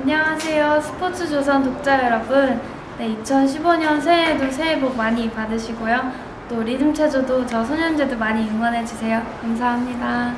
안녕하세요. 스포츠 조선 독자 여러분. 네, 2015년 새해에도 새해 복 많이 받으시고요. 또 리듬체조도 저 소년제도 많이 응원해주세요. 감사합니다.